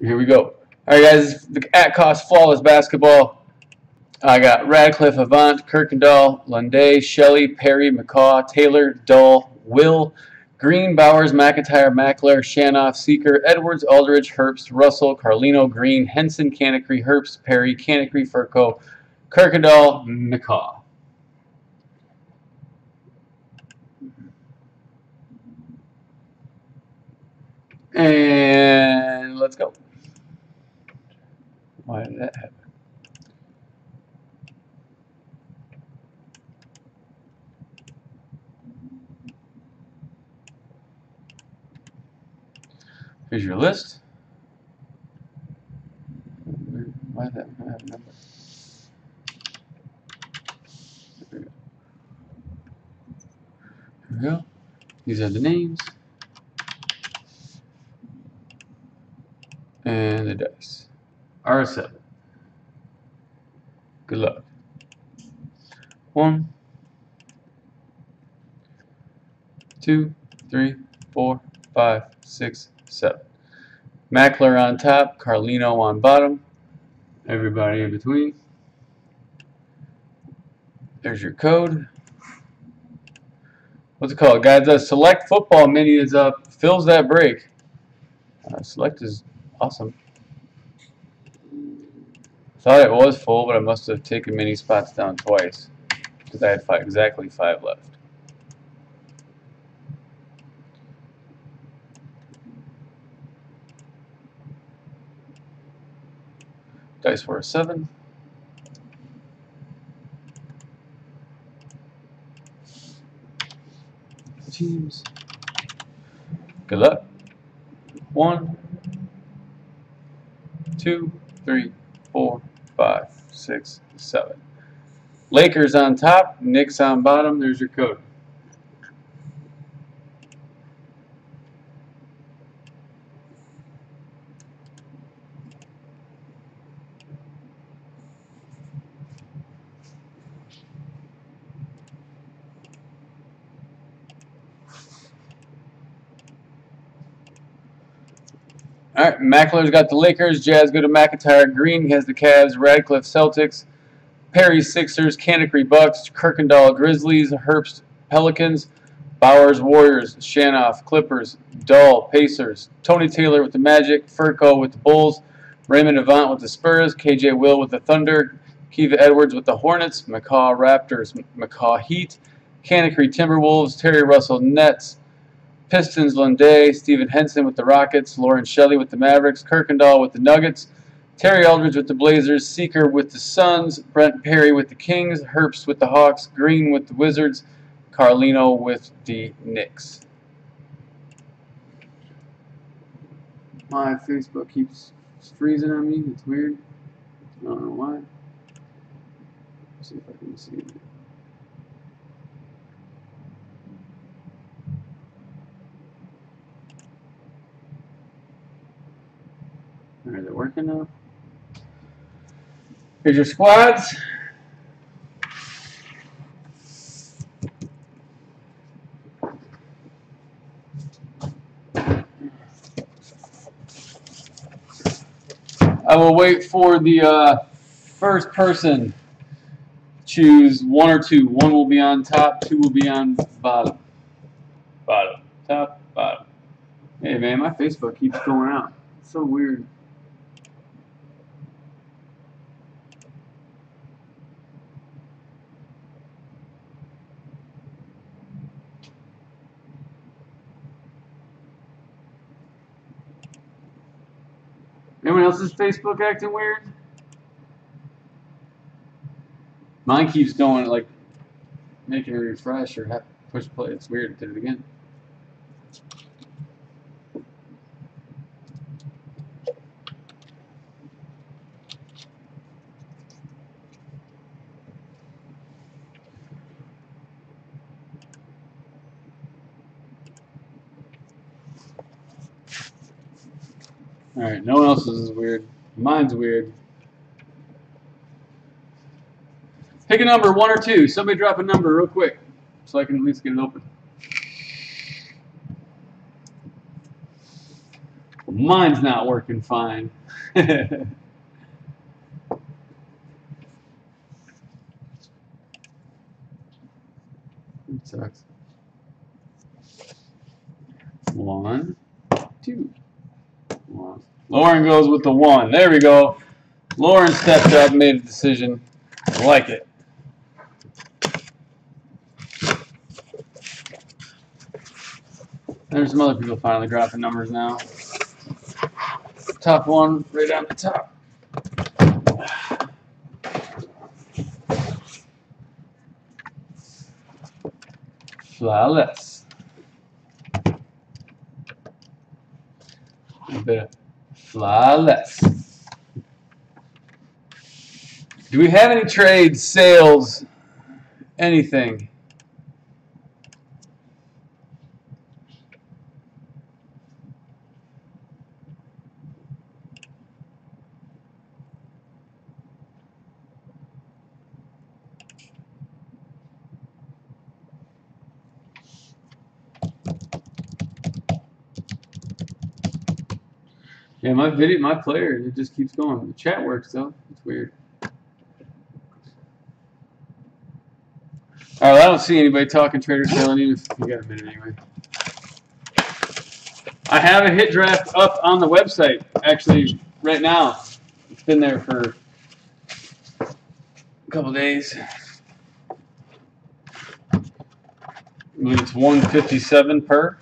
Here we go. All right, guys. The at cost flawless basketball. I got Radcliffe, Avant, Kirkendall, Lunday, Shelley, Perry, McCaw, Taylor, Dull, Will, Green, Bowers, McIntyre, Mackler, Shanoff, Seeker, Edwards, Aldridge, Herbst, Russell, Carlino, Green, Henson, Canacry, Herbst, Perry, Canacry, Furco, Kirkendall, McCaw. And let's go. Why did that happen? Here's your list. Why that I have a number? There we go. These are the names. And the dice. R7. Good luck. One, two, three, four, five, six, seven. Mackler on top, Carlino on bottom, everybody in between. There's your code. What's it called, guys? The Select Football Mini is up. Fills that break. Uh, select is awesome. Thought it was full, but I must have taken many spots down twice because I had five, exactly five left. Dice for a 7. Teams. Good luck. One, two, three, four, five, six, seven. Lakers on top, Knicks on bottom. There's your code. All right, Mackler's got the Lakers. Jazz go to McIntyre. Green has the Cavs. Radcliffe Celtics. Perry Sixers. Canacry Bucks. Kirkendall Grizzlies. Herbst Pelicans. Bowers Warriors. Shanoff Clippers. Dull Pacers. Tony Taylor with the Magic. Furco with the Bulls. Raymond Avant with the Spurs. KJ Will with the Thunder. Kiva Edwards with the Hornets. McCaw Raptors. McCaw Heat. Canacry Timberwolves. Terry Russell Nets. Pistons, Lunday, Stephen Henson with the Rockets, Lauren Shelley with the Mavericks, Kirkendall with the Nuggets, Terry Aldridge with the Blazers, Seeker with the Suns, Brent Perry with the Kings, Herbst with the Hawks, Green with the Wizards, Carlino with the Knicks. My Facebook keeps freezing on me. It's weird. I don't know why. Let's see if I can see it. Is it? Here's your squads. I will wait for the uh, first person. Choose one or two. One will be on top, two will be on bottom. Bottom, top, bottom. Hey man, my Facebook keeps going out. It's so weird. Anyone else's Facebook acting weird? Mine keeps going like making a refresh or push play. It's weird. Did it again. Alright, no one else's is weird. Mine's weird. Pick a number, one or two. Somebody drop a number real quick so I can at least get it open. mine's not working fine. it sucks. One, two, Lauren goes with the one. There we go. Lauren stepped up, made a decision. I like it. There's some other people finally dropping numbers now. Top one, right on the top. Flawless. Of flawless. Do we have any trades, sales, anything? Yeah, my video, my player, it just keeps going. The chat works though. It's weird. All right, I don't see anybody talking trader selling even you got a minute anyway. I have a hit draft up on the website actually right now. It's been there for a couple days. I believe it's 157 per.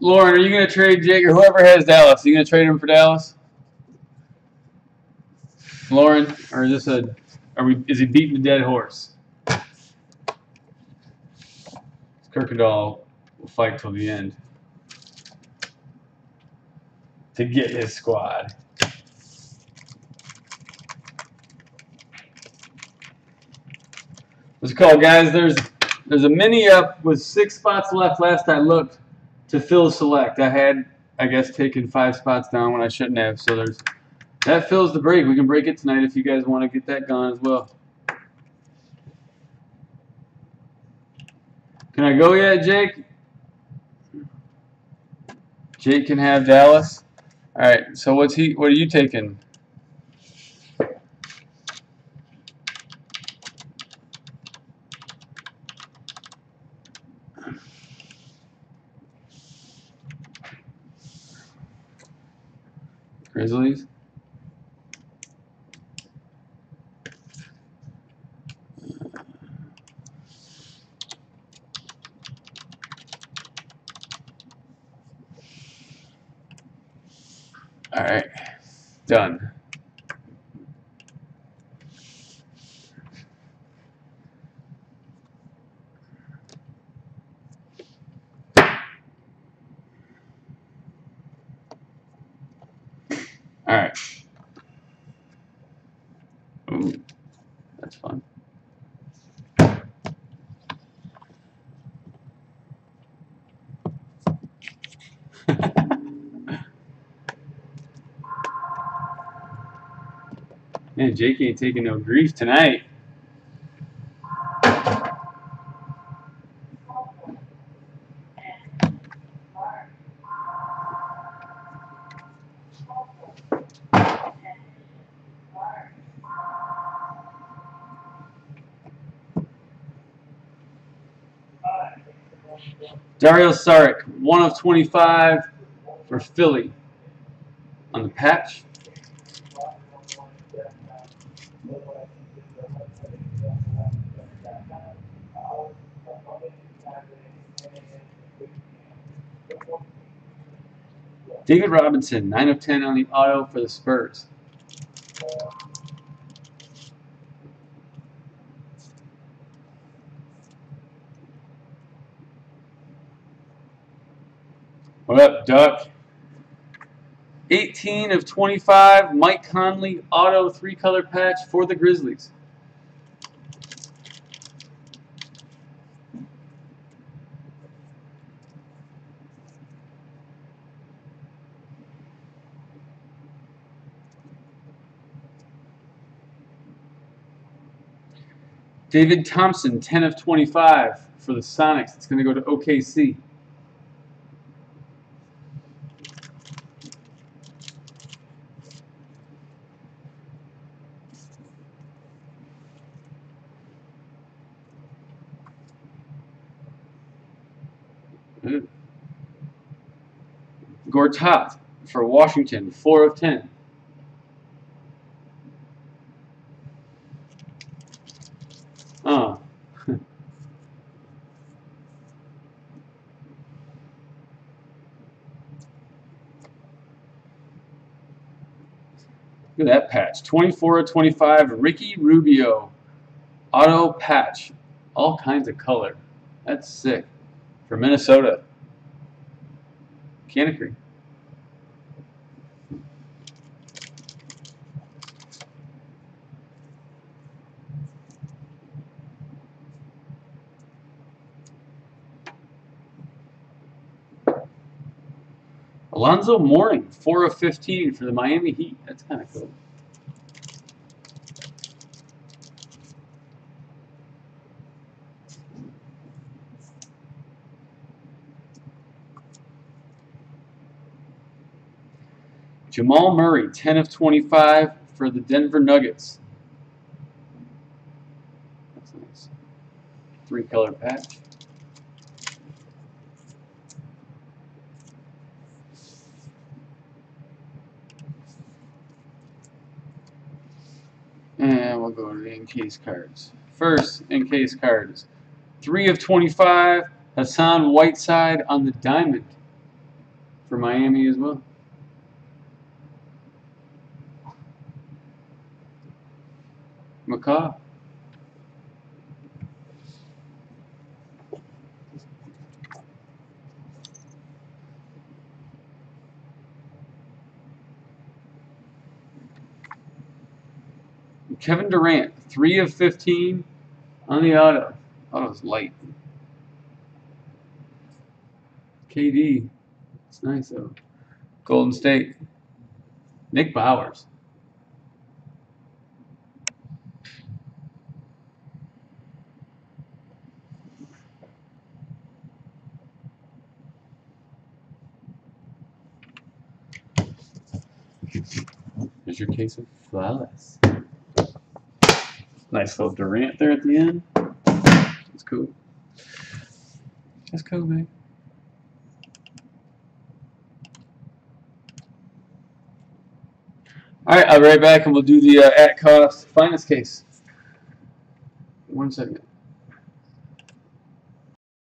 Lauren, are you going to trade Jake or whoever has Dallas? Are you going to trade him for Dallas? Lauren, or is this a, are we, is he beating the dead horse? Kirkendall will fight till the end to get his squad. What's it called, guys? There's there's a mini up with six spots left. Last I looked to fill select. I had, I guess, taken five spots down when I shouldn't have. So there's that fills the break. We can break it tonight if you guys want to get that gone as well. Can I go yet, Jake? Jake can have Dallas. All right. So what's he? What are you taking? Grizzlies. All right, done. All right. Ooh, that's fun. Man, Jake ain't taking no grief tonight. Dario Saric, 1 of 25 for Philly on the patch. David Robinson, 9 of 10 on the auto for the Spurs. What up, Duck? 18 of 25, Mike Conley auto three color patch for the Grizzlies. David Thompson, 10 of 25 for the Sonics. It's going to go to OKC. Hmm. Gortat for Washington, 4 of 10. Look at that patch. 24 of 25, Ricky Rubio. Auto patch. All kinds of color. That's sick. For Minnesota. Canacry. Alonzo Mourning, 4 of 15 for the Miami Heat. That's kind of cool. Jamal Murray, 10 of 25 for the Denver Nuggets. That's nice. Three color patch. And we'll go to the in-case cards. First in-case cards. 3 of 25, Hassan Whiteside on the diamond for Miami as well. McCaw. Kevin Durant, 3 of 15 on the auto. Auto's light. KD. It's nice though. Golden State. Nick Bowers. Here's your case of flawless. Nice little Durant there at the end. That's cool. That's cool, man. All right, I'll be right back and we'll do the uh, at cost finest case. One second.